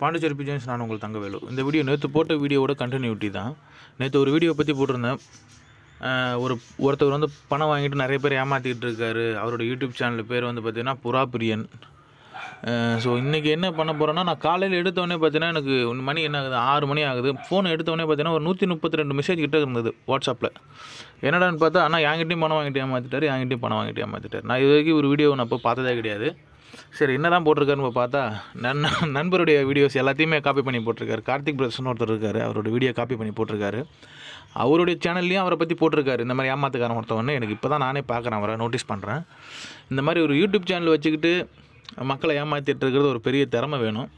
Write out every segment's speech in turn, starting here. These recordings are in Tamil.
பாண்டிச்சேரி பிஜன்ஸ் நான் உங்கள் தங்கவேலு. இந்த வீடியோ நேற்று போட்ட வீடியோவோட கண்டினியூட்டி தான். நேற்று ஒரு வீடியோ பற்றி போட்டிருந்தேன். ஒரு ஒருத்தர் வந்து பணம் வாங்கிட்டு நிறைய பேர் ஏமாற்றிக்கிட்டு இருக்காரு. அவரோட யூடியூப் சேனல் பேர் வந்து பார்த்தீங்கன்னா புறா பிரியன் ஸோ இன்றைக்கி என்ன பண்ண போகிறேன்னா நான் காலையில் எடுத்தோடனே பார்த்தீங்கன்னா எனக்கு மணி என்ன ஆகுது? ஆறு மணி ஆகுது. ஃபோன் எடுத்தோடனே பார்த்தீங்கன்னா ஒரு நூற்றி முப்பத்தி ரெண்டு மெசேஜ் கிட்டே இருந்தது வாட்ஸ்அப்பில் என்னடான்னு பார்த்தா ஆனால் என்கிட்டையும் பணம் வாங்கிட்டு ஏமாற்றிட்டார் என்கிட்டையும் பணம் வாங்கிட்டு ஏமாற்றிட்டார் நான் இது வரைக்கும் ஒரு வீடியோ நான் இப்போ பார்த்ததே கிடையாது. சரி என்ன தான் போட்டிருக்காருன்னு பார்த்தா நன் நண்பருடைய வீடியோஸ் எல்லாத்தையுமே காப்பி பண்ணி போட்டிருக்காரு. கார்த்திக் பிரதர்ஷன் ஒருத்தர் இருக்கார் அவரோட வீடியோ காப்பி பண்ணி போட்டிருக்காரு. அவருடைய சேனல்லையும் அவரை பற்றி போட்டிருக்காரு. இந்த மாதிரி ஏமாத்துக்காரன் ஒருத்தவொன்னு எனக்கு இப்போ தான் நானே பார்க்குறேன் அவரை நோட்டீஸ் பண்ணுறேன் இந்த மாதிரி ஒரு யூடியூப் சேனல் வச்சுக்கிட்டு மக்களை ஏமாற்றிட்டு இருக்கிறது ஒரு பெரிய திறமை வேணும்.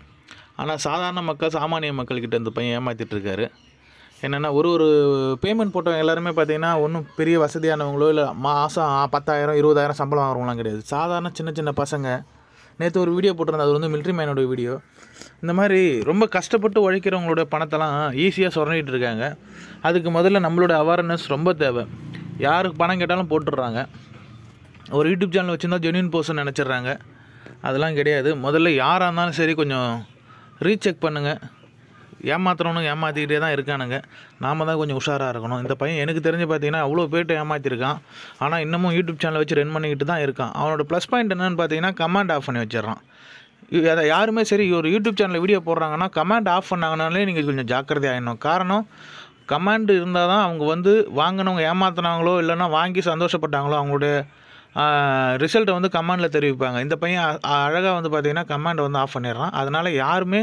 ஆனால் சாதாரண மக்கள் சாமானிய மக்கள்கிட்ட இந்த பையன் ஏமாற்றிட்டுருக்காரு என்னென்னா ஒரு ஒரு பேமெண்ட் போட்டவங்க எல்லாருமே பார்த்தீங்கன்னா ஒன்றும் பெரிய வசதியானவங்களோ இல்லை மாதம் பத்தாயிரம் இருபதாயிரம் சம்பளம் வாங்குறவங்களாம் கிடையாது. சாதாரண சின்ன சின்ன பசங்க நேற்று ஒரு வீடியோ போட்டிருந்தேன். அது வந்து மிலிட்ரி மேனோட வீடியோ இந்த மாதிரி ரொம்ப கஷ்டப்பட்டு உழைக்கிறவங்களோட பணத்தெல்லாம் ஈஸியாக சுரண்டிட்டு இருக்காங்க. அதுக்கு முதல்ல நம்மளோட அவேர்னஸ் ரொம்ப தேவை. யாருக்கு பணம் கேட்டாலும் போட்டுடுறாங்க. ஒரு யூடியூப் சேனல் வச்சுருந்தா ஜென்யூன் பர்சன் நினச்சிட்றாங்க. அதெல்லாம் கிடையாது. முதல்ல யாராக இருந்தாலும் சரி கொஞ்சம் ரீசெக் பண்ணுங்கள் ஏமாத்துறவனும் ஏமாற்றிக்கிட்டே தான் இருக்கானுங்க. நாம் தான் கொஞ்சம் உஷாராக இருக்கணும். இந்த பையன் எனக்கு தெரிஞ்சு பார்த்தீங்கன்னா அவ்வளோ பேர்ட்ட ஏமாற்றிருக்கான் ஆனால் இன்னமும் யூடியூப் சேனலை வச்சு ரன் பண்ணிக்கிட்டு தான் இருக்கான். அவனோட ப்ளஸ் பாயிண்ட் என்னென்னு பார்த்தீங்கன்னா கமாண்ட் ஆஃப் பண்ணி வச்சிடறான். அதை யாருமே சரி ஒரு யூடியூப் சேனலில் வீடியோ போடுறாங்கன்னா கமாண்ட் ஆஃப் பண்ணாங்கனாலே நீங்கள் கொஞ்சம் ஜாக்கிரதையாகிடணும் காரணம் கமாண்ட் இருந்தால் தான் அவங்க வந்து வாங்கினவங்க ஏமாத்தினாங்களோ இல்லைன்னா வாங்கி சந்தோஷப்பட்டாங்களோ அவங்களுடைய ரிசல்ட்டை வந்து கமாண்டில் தெரிவிப்பாங்க. இந்த பையன் அழகாக வந்து பார்த்திங்கன்னா கமாண்டை வந்து ஆஃப் பண்ணிடுறான். அதனால் யாருமே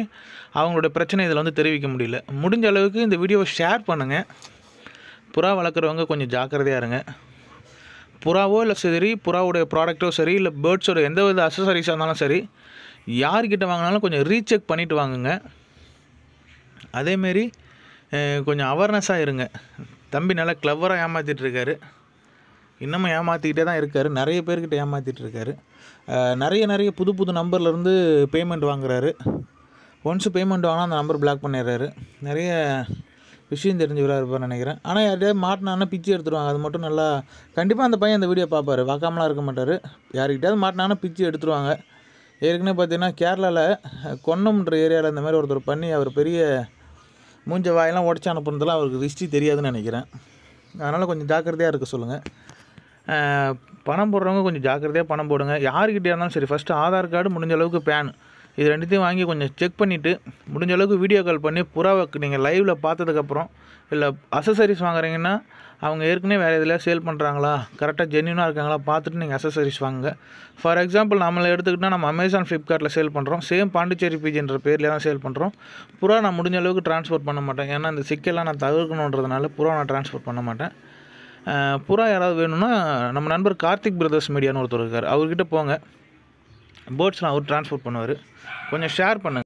அவங்களோட பிரச்சனை இதில் வந்து தெரிவிக்க முடியல. முடிஞ்ச அளவுக்கு இந்த வீடியோவை ஷேர் பண்ணுங்கள் புறா வளர்க்குறவங்க கொஞ்சம் ஜாக்கிரதையாக இருங்க. புறாவோ இல்லை சரி புறாவோடைய ப்ராடக்ட்டோ சரி இல்லை பேர்ட்ஸோட எந்த வித அசசரிஸாக இருந்தாலும் சரி யார்கிட்ட வாங்கினாலும் கொஞ்சம் ரீசெக் பண்ணிவிட்டு வாங்குங்க. அதேமாரி கொஞ்சம் அவேர்னஸாக இருங்க. தம்பி நல்லா கிளவராக ஏமாற்றிட்டுருக்காரு இன்னமும் ஏமாற்றிக்கிட்டே தான் இருக்கார். நிறைய பேர்கிட்ட ஏமாற்றிட்டு இருக்காரு. நிறைய நிறைய புது புது நம்பர்லேருந்து பேமெண்ட் வாங்குறாரு. ஒன்ஸ் பேமெண்ட் வாங்கினா அந்த நம்பர் பிளாக் பண்ணிடுறாரு. நிறைய விஷயம் தெரிஞ்சவராக இருப்பார் நினைக்கிறேன். ஆனால் யார்கிட்டயாவது மாட்டினான்னா பிச்சு எடுத்துருவாங்க. அது மட்டும் நல்லா கண்டிப்பாக அந்த பையன் அந்த வீடியோ பார்ப்பாரு. பார்க்காமலாம் இருக்க மாட்டார். யாருக்கிட்டையாவது மாட்டினாங்கன்னா பிச்சு எடுத்துருவாங்க. ஏற்கனவே பார்த்தீங்கன்னா கேரளாவில் கொன்னம்ன்ற ஏரியாவில் இந்த மாதிரி ஒருத்தர் பண்ணி அவர் பெரிய மூஞ்ச வாயெல்லாம் உடச்சி அனுப்புனதெல்லாம் அவருக்கு ஹிஸ்ட்ரி தெரியாதுன்னு நினைக்கிறேன். அதனால் கொஞ்சம் ஜாக்கிரதையாக இருக்க சொல்லுங்கள் பணம் போடுறவங்க கொஞ்சம் ஜாக்கிரதையாக பணம் போடுங்க. யாருக்கிட்டே இருந்தாலும் சரி ஃபஸ்ட்டு ஆதார் கார்டு முடிஞ்ச அளவுக்கு பேன் இது ரெண்டுத்தையும் வாங்கி கொஞ்சம் செக் பண்ணிவிட்டு முடிஞ்ச அளவுக்கு வீடியோ கால் பண்ணி புறாவை நீங்கள் லைவில் பார்த்ததுக்கப்புறம் இல்லை அசசரிஸ் வாங்குறீங்கன்னா அவங்க ஏற்கனவே வேறு எதில் சேல் பண்ணுறாங்களா கரெக்டாக ஜென்யூனாக இருக்காங்களா? பார்த்துட்டு நீங்கள் அசசரிஸ் வாங்குங்க. ஃபார் எக்ஸாம்பிள் நம்மளை எடுத்துக்கிட்டால் நம்ம அமேசான் ஃப்ளிப்கார்ட்டில் சேல் பண்ணுறோம் சேம் பாண்டிச்சேரி பிஜின்ற பேரில் தான் சேல் பண்ணுறோம் புறா நான் முடிஞ்ச அளவுக்கு ட்ரான்ஸ்போர்ட் பண்ண மாட்டேன். ஏன்னா இந்த சிக்கெல்லாம் நான் தவிர்க்கணுன்றதுனால புறா நான் ட்ரான்ஸ்போர்ட் பண்ண மாட்டேன். புறா யாராவது வேணும்னா நம்ம நண்பர் கார்த்திக் பிரதர்ஸ் மீடியான்னு ஒருத்தர் இருக்கார். அவர்கிட்ட போங்க. பேர்ட்ஸ்லாம் அவர் ட்ரான்ஸ்போர்ட் பண்ணுவார். கொஞ்சம் ஷேர் பண்ணுங்கள்